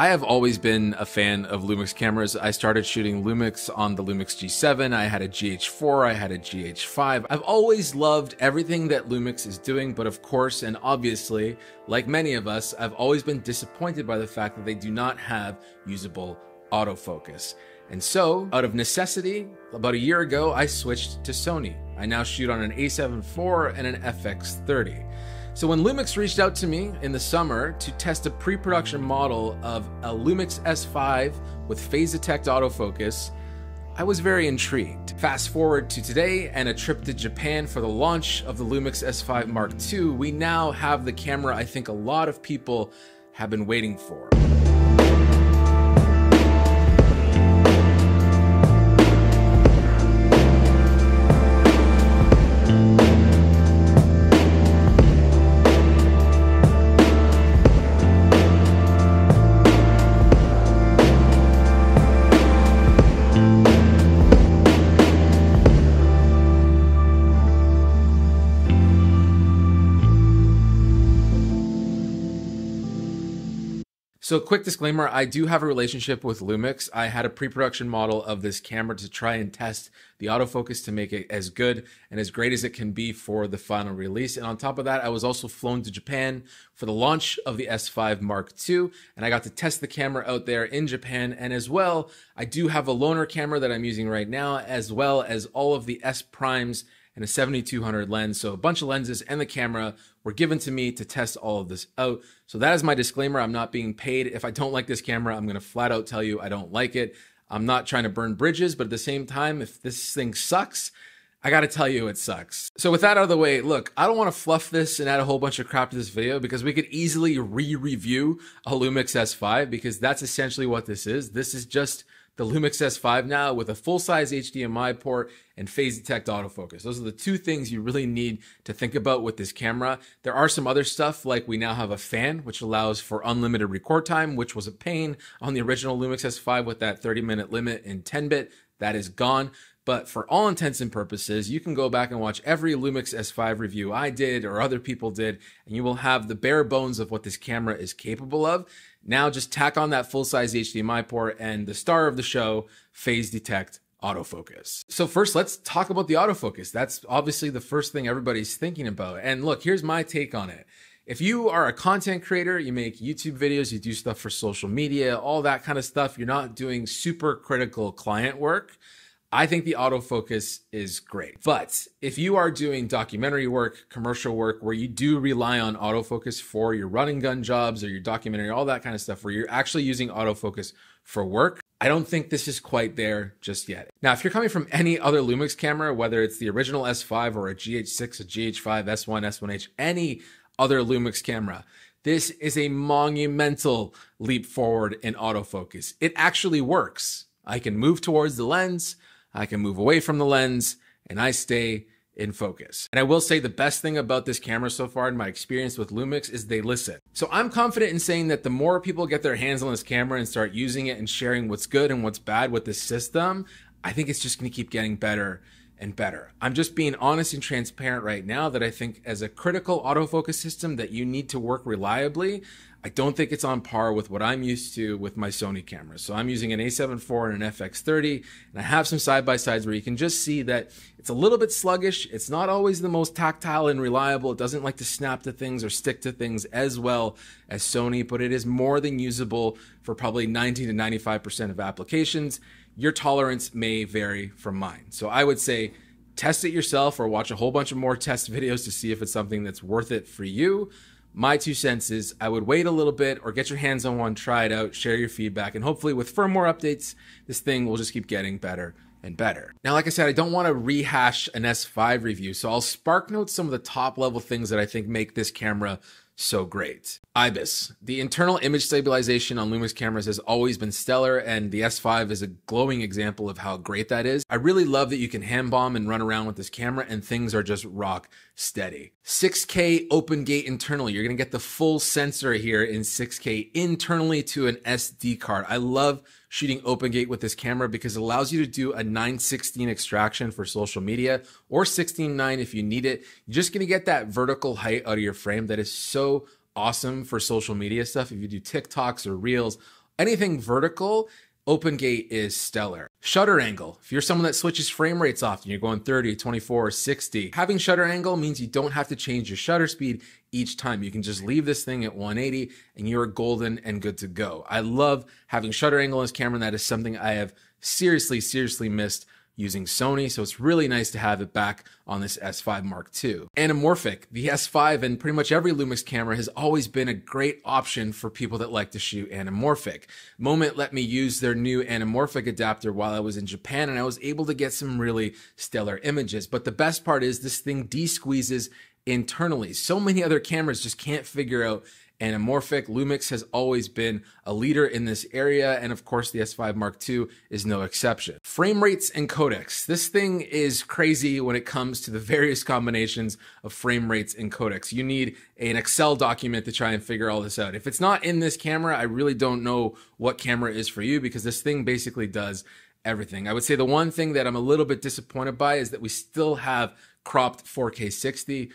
I have always been a fan of Lumix cameras. I started shooting Lumix on the Lumix G7. I had a GH4, I had a GH5. I've always loved everything that Lumix is doing, but of course and obviously, like many of us, I've always been disappointed by the fact that they do not have usable autofocus. And so, out of necessity, about a year ago, I switched to Sony. I now shoot on an a7 IV and an FX30. So when Lumix reached out to me in the summer to test a pre-production model of a Lumix S5 with phase detect autofocus, I was very intrigued. Fast forward to today and a trip to Japan for the launch of the Lumix S5 Mark II, we now have the camera I think a lot of people have been waiting for. So, quick disclaimer I do have a relationship with Lumix. I had a pre production model of this camera to try and test the autofocus to make it as good and as great as it can be for the final release. And on top of that, I was also flown to Japan for the launch of the S5 Mark II, and I got to test the camera out there in Japan. And as well, I do have a loaner camera that I'm using right now, as well as all of the S primes and a 7200 lens. So a bunch of lenses and the camera were given to me to test all of this out. So that is my disclaimer. I'm not being paid. If I don't like this camera, I'm going to flat out tell you I don't like it. I'm not trying to burn bridges, but at the same time, if this thing sucks, I got to tell you it sucks. So with that out of the way, look, I don't want to fluff this and add a whole bunch of crap to this video because we could easily re-review a Lumix S5 because that's essentially what this is. This is just the Lumix S5 now with a full-size HDMI port and phase detect autofocus. Those are the two things you really need to think about with this camera. There are some other stuff like we now have a fan which allows for unlimited record time, which was a pain on the original Lumix S5 with that 30 minute limit in 10-bit. That is gone. But for all intents and purposes, you can go back and watch every Lumix S5 review I did or other people did, and you will have the bare bones of what this camera is capable of. Now just tack on that full size HDMI port and the star of the show, phase detect autofocus. So first, let's talk about the autofocus. That's obviously the first thing everybody's thinking about. And look, here's my take on it. If you are a content creator, you make YouTube videos, you do stuff for social media, all that kind of stuff, you're not doing super critical client work, I think the autofocus is great. But if you are doing documentary work, commercial work, where you do rely on autofocus for your running gun jobs or your documentary, all that kind of stuff, where you're actually using autofocus for work, I don't think this is quite there just yet. Now, if you're coming from any other Lumix camera, whether it's the original S5 or a GH6, a GH5, S1, S1H, any other Lumix camera, this is a monumental leap forward in autofocus. It actually works. I can move towards the lens. I can move away from the lens and I stay in focus. And I will say the best thing about this camera so far in my experience with Lumix is they listen. So I'm confident in saying that the more people get their hands on this camera and start using it and sharing what's good and what's bad with this system, I think it's just going to keep getting better and better. I'm just being honest and transparent right now that I think as a critical autofocus system that you need to work reliably, I don't think it's on par with what I'm used to with my Sony cameras. So I'm using an a7 IV and an FX30, and I have some side by sides where you can just see that it's a little bit sluggish. It's not always the most tactile and reliable. It doesn't like to snap to things or stick to things as well as Sony, but it is more than usable for probably 90 to 95% of applications. Your tolerance may vary from mine. So I would say test it yourself or watch a whole bunch of more test videos to see if it's something that's worth it for you my two cents is I would wait a little bit or get your hands on one, try it out, share your feedback, and hopefully with firmware updates, this thing will just keep getting better and better. Now, like I said, I don't want to rehash an S5 review, so I'll spark note some of the top level things that I think make this camera so great. IBIS. The internal image stabilization on Lumix cameras has always been stellar, and the S5 is a glowing example of how great that is. I really love that you can hand bomb and run around with this camera, and things are just rock steady. 6K open gate internally. You're gonna get the full sensor here in 6K internally to an SD card. I love shooting OpenGate with this camera because it allows you to do a 916 extraction for social media or 16.9 if you need it. You're just going to get that vertical height out of your frame that is so awesome for social media stuff. If you do TikToks or Reels, Anything vertical, OpenGate is stellar. Shutter angle. If you're someone that switches frame rates often, you're going 30, 24, or 60, having shutter angle means you don't have to change your shutter speed each time. You can just leave this thing at 180 and you're golden and good to go. I love having shutter angle in this camera, and that is something I have seriously, seriously missed using Sony, so it's really nice to have it back on this S5 Mark II. Anamorphic, the S5 and pretty much every Lumix camera has always been a great option for people that like to shoot anamorphic. Moment let me use their new anamorphic adapter while I was in Japan and I was able to get some really stellar images. But the best part is this thing de-squeezes internally. So many other cameras just can't figure out anamorphic. Lumix has always been a leader in this area, and of course, the S5 Mark II is no exception. Frame rates and codecs. This thing is crazy when it comes to the various combinations of frame rates and codecs. You need an Excel document to try and figure all this out. If it's not in this camera, I really don't know what camera is for you because this thing basically does everything. I would say the one thing that I'm a little bit disappointed by is that we still have cropped 4K 60.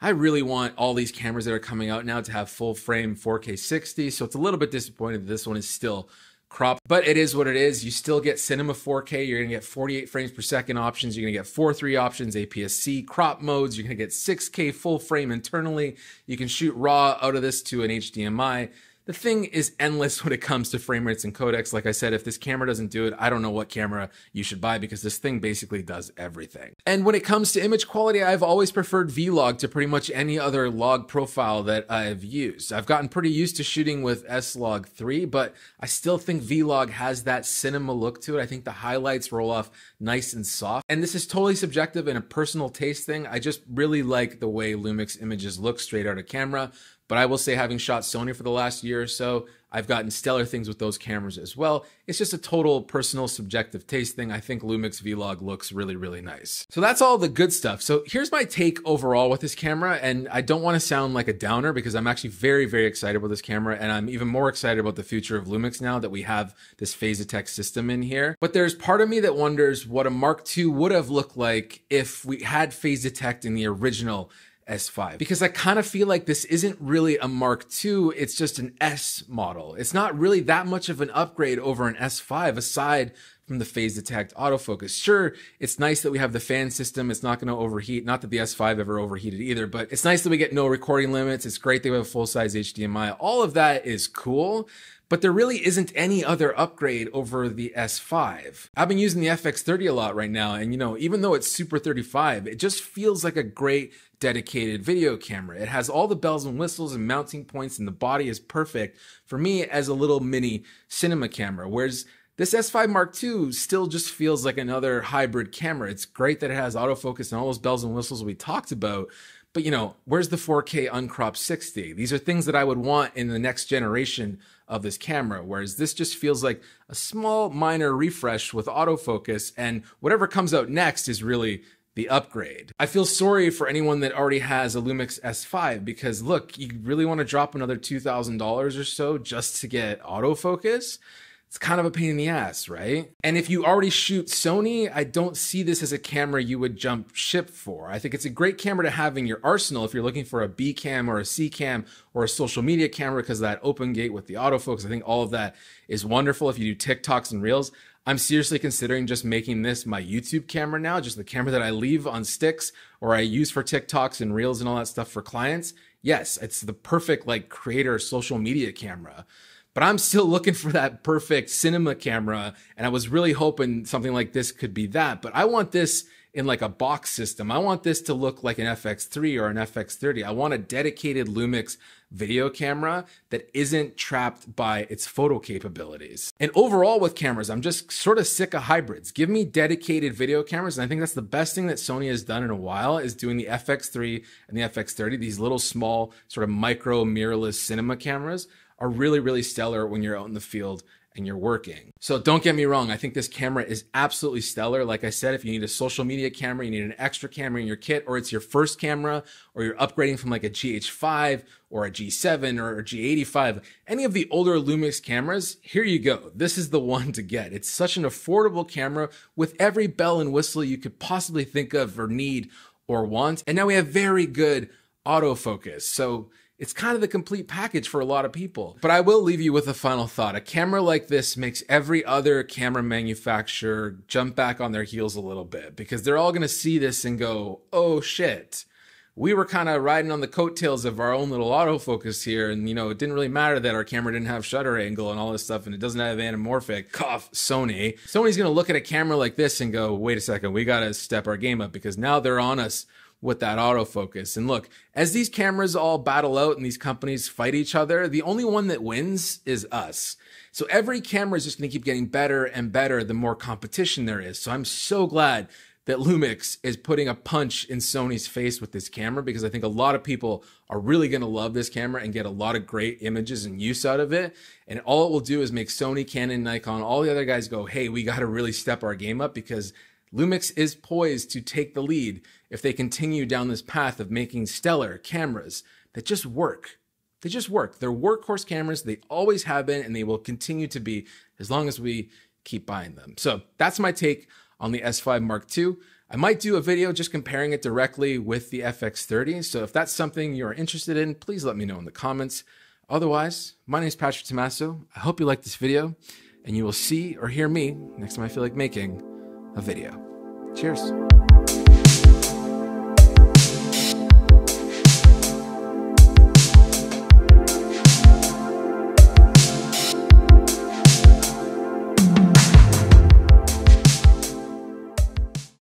I really want all these cameras that are coming out now to have full frame 4K 60. So it's a little bit disappointed that this one is still cropped, but it is what it is. You still get Cinema 4K. You're going to get 48 frames per second options. You're going to get 4.3 options, APS-C, crop modes. You're going to get 6K full frame internally. You can shoot RAW out of this to an HDMI the thing is endless when it comes to frame rates and codecs. Like I said, if this camera doesn't do it, I don't know what camera you should buy because this thing basically does everything. And when it comes to image quality, I've always preferred Vlog to pretty much any other log profile that I've used. I've gotten pretty used to shooting with S-Log 3, but I still think Vlog has that cinema look to it. I think the highlights roll off nice and soft. And this is totally subjective and a personal taste thing. I just really like the way Lumix images look straight out of camera. But I will say, having shot Sony for the last year or so, I've gotten stellar things with those cameras as well. It's just a total personal subjective taste thing. I think Lumix Vlog looks really, really nice. So that's all the good stuff. So here's my take overall with this camera. And I don't want to sound like a downer because I'm actually very, very excited about this camera. And I'm even more excited about the future of Lumix now that we have this phase detect system in here. But there's part of me that wonders what a Mark II would have looked like if we had phase detect in the original S5 because I kind of feel like this isn't really a Mark II, it's just an S model. It's not really that much of an upgrade over an S5 aside from the phase detect autofocus. Sure, it's nice that we have the fan system. It's not going to overheat. Not that the S5 ever overheated either, but it's nice that we get no recording limits. It's great that we have a full size HDMI. All of that is cool but there really isn't any other upgrade over the S5. I've been using the FX30 a lot right now, and you know, even though it's Super 35, it just feels like a great dedicated video camera. It has all the bells and whistles and mounting points, and the body is perfect for me as a little mini cinema camera. Whereas this S5 Mark II still just feels like another hybrid camera. It's great that it has autofocus and all those bells and whistles we talked about, but you know, where's the 4K uncropped 60? These are things that I would want in the next generation of this camera, whereas this just feels like a small minor refresh with autofocus, and whatever comes out next is really the upgrade. I feel sorry for anyone that already has a Lumix S5 because look, you really want to drop another $2,000 or so just to get autofocus? It's kind of a pain in the ass, right? And if you already shoot Sony, I don't see this as a camera you would jump ship for. I think it's a great camera to have in your arsenal if you're looking for a B cam or a C cam or a social media camera because that open gate with the autofocus. I think all of that is wonderful if you do TikToks and Reels. I'm seriously considering just making this my YouTube camera now, just the camera that I leave on sticks or I use for TikToks and Reels and all that stuff for clients. Yes, it's the perfect like creator social media camera but I'm still looking for that perfect cinema camera. And I was really hoping something like this could be that. But I want this in like a box system. I want this to look like an FX3 or an FX30. I want a dedicated Lumix video camera that isn't trapped by its photo capabilities. And overall with cameras, I'm just sort of sick of hybrids. Give me dedicated video cameras. And I think that's the best thing that Sony has done in a while is doing the FX3 and the FX30, these little small sort of micro mirrorless cinema cameras are really, really stellar when you're out in the field and you're working. So don't get me wrong, I think this camera is absolutely stellar. Like I said, if you need a social media camera, you need an extra camera in your kit, or it's your first camera, or you're upgrading from like a GH5 or a G7 or a G85, any of the older Lumix cameras, here you go. This is the one to get. It's such an affordable camera with every bell and whistle you could possibly think of or need or want. And now we have very good autofocus. So it's kind of the complete package for a lot of people. But I will leave you with a final thought. A camera like this makes every other camera manufacturer jump back on their heels a little bit because they're all going to see this and go, oh shit. We were kind of riding on the coattails of our own little autofocus here. And, you know, it didn't really matter that our camera didn't have shutter angle and all this stuff and it doesn't have anamorphic. Cough, Sony. Sony's going to look at a camera like this and go, wait a second, we got to step our game up because now they're on us with that autofocus. And look, as these cameras all battle out and these companies fight each other, the only one that wins is us. So every camera is just going to keep getting better and better the more competition there is. So I'm so glad that Lumix is putting a punch in Sony's face with this camera because I think a lot of people are really going to love this camera and get a lot of great images and use out of it. And all it will do is make Sony, Canon, Nikon, all the other guys go, hey, we got to really step our game up because Lumix is poised to take the lead if they continue down this path of making stellar cameras that just work. They just work. They're workhorse cameras. They always have been, and they will continue to be as long as we keep buying them. So that's my take on the S5 Mark II. I might do a video just comparing it directly with the FX30. So if that's something you're interested in, please let me know in the comments. Otherwise, my name is Patrick Tomasso. I hope you liked this video, and you will see or hear me next time I feel like making a video. Cheers.